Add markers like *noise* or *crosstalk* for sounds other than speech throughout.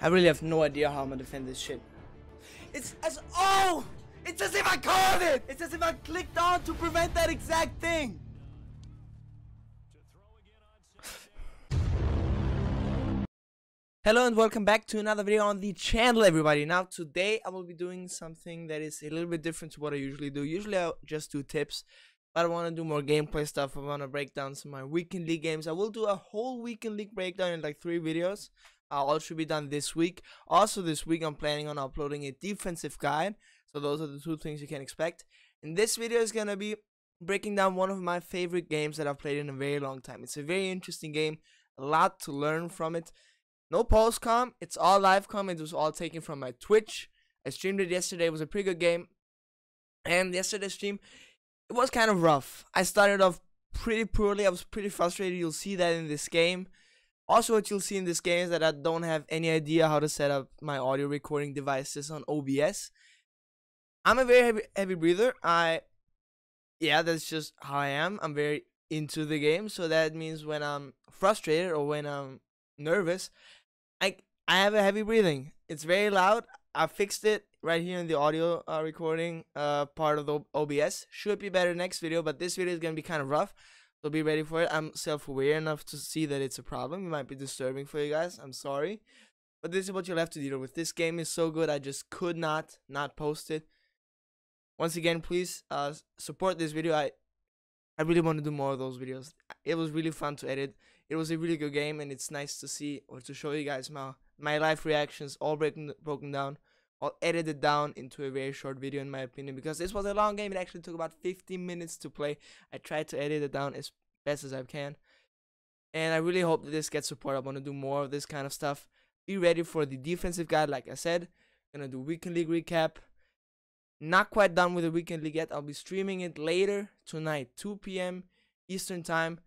I really have no idea how I'm gonna defend this shit. It's as oh! It's as if I called it! It's as if I clicked on to prevent that exact thing! Hello and welcome back to another video on the channel everybody. Now today I will be doing something that is a little bit different to what I usually do. Usually I just do tips, but I want to do more gameplay stuff. I want to break down some of my weekend league games. I will do a whole weekend league breakdown in like three videos. Uh, all should be done this week. Also this week I'm planning on uploading a defensive guide. So those are the two things you can expect. And this video is gonna be breaking down one of my favorite games that I've played in a very long time. It's a very interesting game. A lot to learn from it. No post com. It's all live com. It was all taken from my Twitch. I streamed it yesterday. It was a pretty good game. And yesterday's stream, it was kind of rough. I started off pretty poorly. I was pretty frustrated. You'll see that in this game. Also, what you'll see in this game is that I don't have any idea how to set up my audio recording devices on OBS. I'm a very heavy, heavy breather. I, yeah, that's just how I am. I'm very into the game. So that means when I'm frustrated or when I'm nervous, I I have a heavy breathing. It's very loud. I fixed it right here in the audio uh, recording uh, part of the OBS. Should be better next video, but this video is gonna be kind of rough. So be ready for it. I'm self-aware enough to see that it's a problem. It might be disturbing for you guys. I'm sorry, but this is what you'll have to deal with. This game is so good. I just could not not post it. Once again, please uh, support this video. I I really want to do more of those videos. It was really fun to edit it was a really good game and it's nice to see or to show you guys my my live reactions all broken broken down all edit it down into a very short video in my opinion because this was a long game. It actually took about 15 minutes to play. I tried to edit it down as best as i can. And i really hope that this gets support. I want to do more of this kind of stuff. Be ready for the defensive guide like i said. Gonna do weekend league recap. Not quite done with the weekend league yet. I'll be streaming it later tonight 2 p.m eastern time.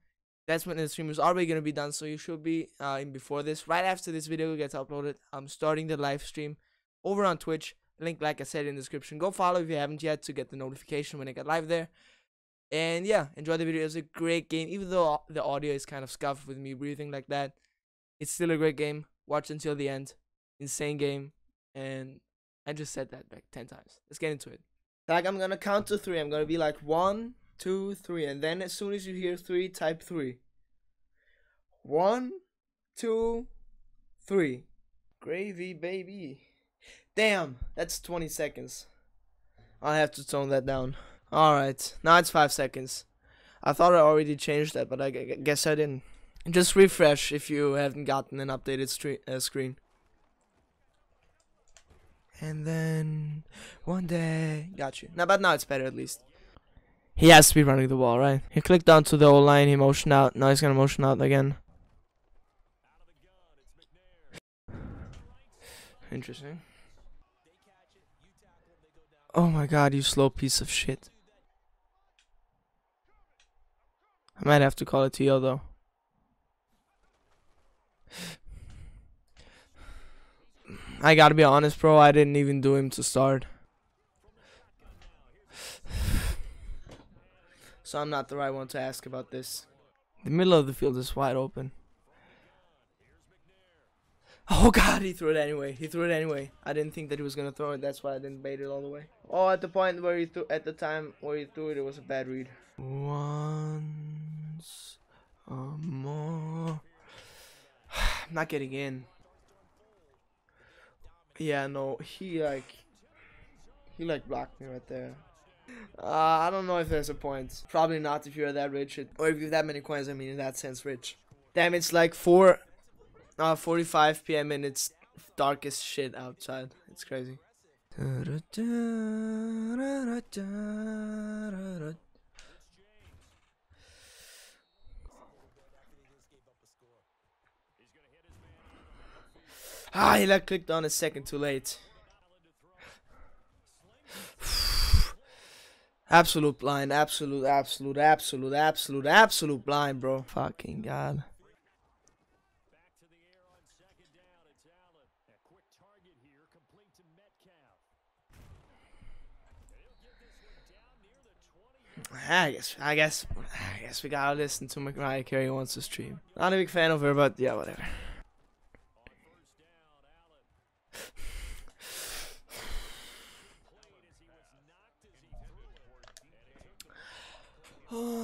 That's when the stream is already to be done so you should be uh, in before this. Right after this video gets uploaded i'm starting the live stream over on twitch. Link like i said in the description. Go follow if you haven't yet to get the notification when i get live there. And yeah enjoy the video. It's a great game. Even though the audio is kind of scuffed with me breathing like that it's still a great game. Watch until the end. Insane game. And i just said that like 10 times. Let's get into it. Like i'm gonna count to three. I'm gonna be like one two, three, and then as soon as you hear three, type three. One, two, three. Gravy, baby. Damn, that's 20 seconds. I'll have to tone that down. Alright, now it's 5 seconds. I thought I already changed that, but I guess I didn't. Just refresh if you haven't gotten an updated uh, screen. And then one day, got you. Now, but now it's better at least. He has to be running the ball, right? He clicked down to the old line, he motioned out. Now he's gonna motion out again. Interesting. Oh my god, you slow piece of shit. I might have to call it TO you though. I gotta be honest, bro. I didn't even do him to start. so I'm not the right one to ask about this. The middle of the field is wide open. Oh god, he threw it anyway. He threw it anyway. I didn't think that he was gonna throw it. That's why I didn't bait it all the way. Oh, at the point where he threw, at the time where he threw it, it was a bad read. Once more. I'm *sighs* not getting in. Yeah, no, he like, he like blocked me right there. Uh, I don't know if there's a point. Probably not if you're that rich. Or if you have that many coins, I mean in that sense rich. Damn, it's like 4, uh, 45 p.m. and it's dark as shit outside. It's crazy. Ah, he like clicked on a second too late. Absolute blind, absolute, absolute, absolute, absolute, absolute blind, bro. Fucking God. Down, it's Allen. A quick target here, complete to Metcalf. I guess, I guess, I guess we gotta listen to Mariah Carey wants to stream. Not a big fan of her, but yeah, whatever. *sighs* *sighs*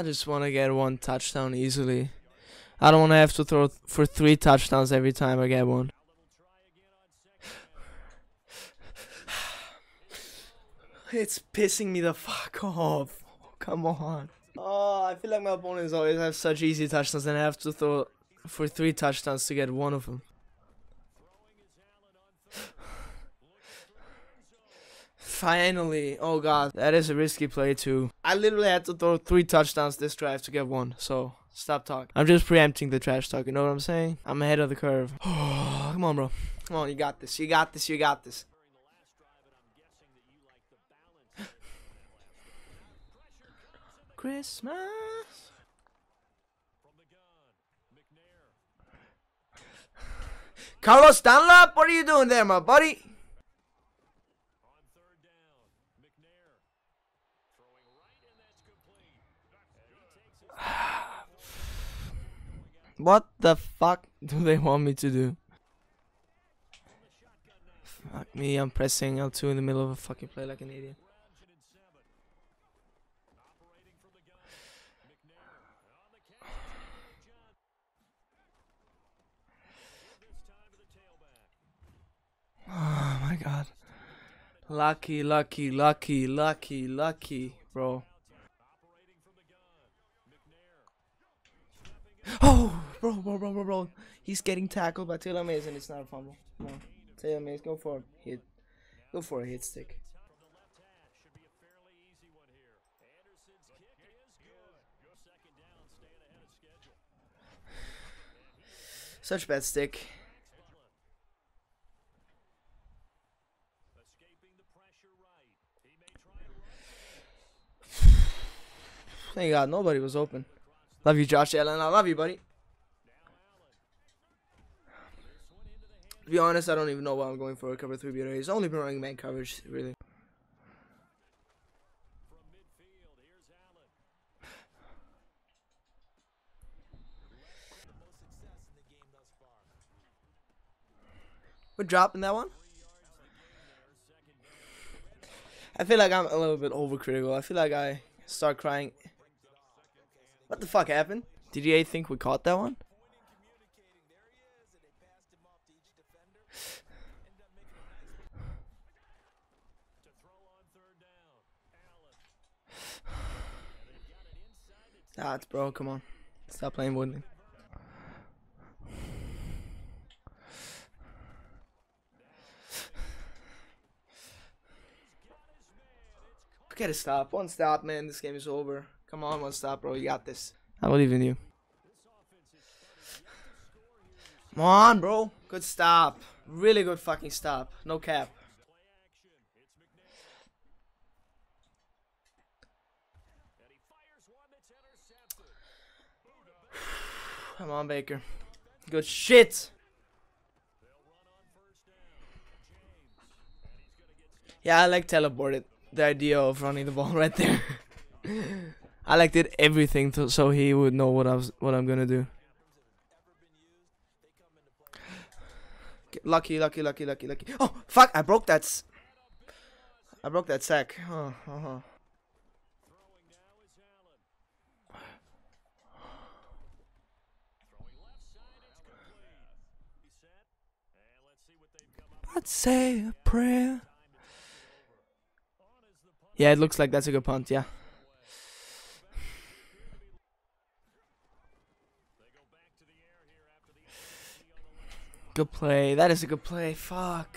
I just want to get one touchdown easily. I don't want to have to throw for three touchdowns every time I get one. *sighs* It's pissing me the fuck off. come on. Oh, I feel like my opponents always have such easy touchdowns and I have to throw for three touchdowns to get one of them. *sighs* Finally. Oh god, that is a risky play too. I literally had to throw three touchdowns this drive to get one, so stop talking. I'm just preempting the trash talk, you know what I'm saying? I'm ahead of the curve. *sighs* come on, bro. Come on, you got this. You got this. You got this. *laughs* Christmas. Carlos Dunlap, what are you doing there, my buddy? What the fuck *laughs* do they want me to do? Fuck me, I'm pressing L2 in the middle of a fucking play like an idiot. *sighs* Oh my god. Lucky, lucky, lucky, lucky, lucky, bro. Oh, bro, bro, bro, bro, bro. He's getting tackled by Taylor Mays and it's not a fumble. No. Taylor Mays, go for a hit. Go for a hit stick. Such bad stick. *sighs* Thank God nobody was open. Love you, Josh Allen. I love you, buddy. To be honest, I don't even know why I'm going for a cover three beater. He's only been running man coverage, really. *sighs* We're dropping that one. I feel like I'm a little bit overcritical. I feel like I start crying what the fuck happened? Did EA think we caught that one? It's bro, come on. Stop playing me. Get a stop. One stop, man. This game is over. Come on, one stop, bro. You got this. I believe in you. Come on, bro. Good stop. Really good fucking stop. No cap. Come on, Baker. Good shit. Yeah, I like teleported. The idea of running the ball *laughs* right there. I like did everything to, so he would know what I was what I'm gonna do. Lucky, lucky, lucky, lucky, lucky. Oh fuck! I broke that. I broke that sack. Oh, uh -huh. Let's say a prayer. Yeah, it looks like that's a good punt. Yeah. Good play. That is a good play. Fuck.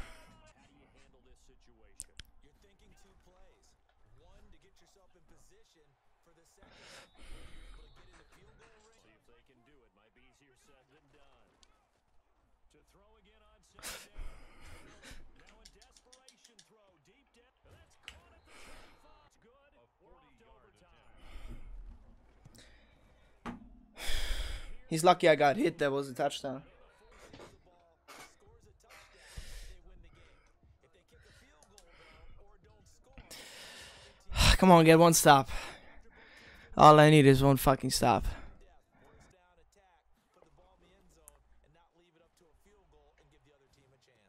He's lucky I got hit. That was a touchdown. *sighs* Come on, get one stop. All I need is one fucking stop.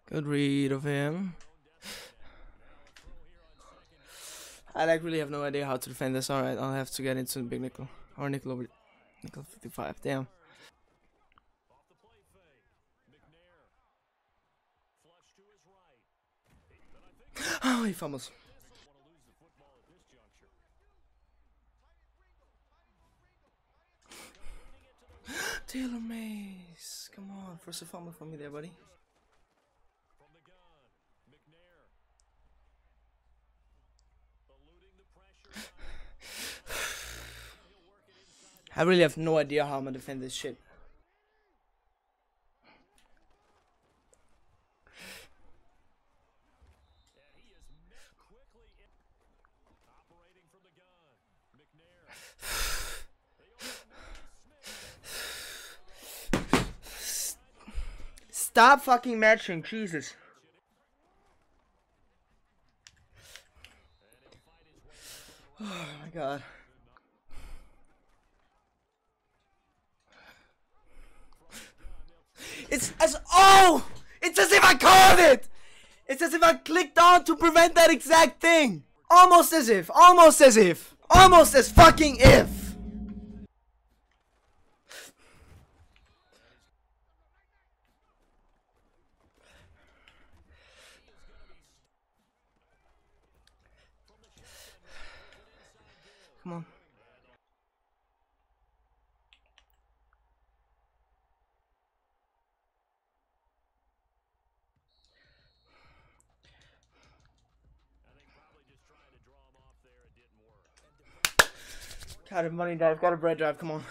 Good read of him. *sighs* I like really have no idea how to defend this. Alright, I'll have to get into big nickel. Or nickel over nickel 55. Damn. Oh, he fumbles. Taylor Mays. Come on, first a fumble for me there, buddy. *sighs* *sighs* I really have no idea how I'm gonna defend this shit. Stop fucking matching, Jesus. *sighs* Oh my god. It's as oh! It's as if I called it! It's as if I clicked on to prevent that exact thing! Almost as if, almost as if, almost as fucking if! Got a money dive, got a bread drive, come on.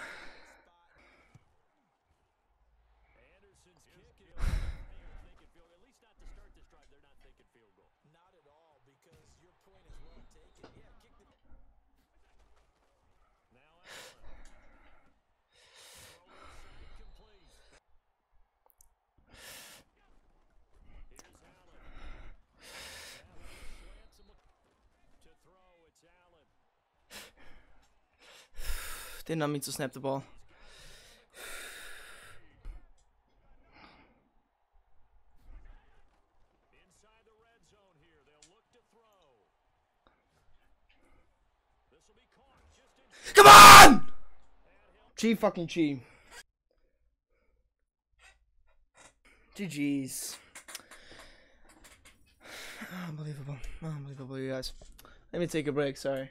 Did not mean to snap the ball. Come on! G fucking G. GG's. *sighs* Unbelievable. Unbelievable, you guys. Let me take a break, sorry.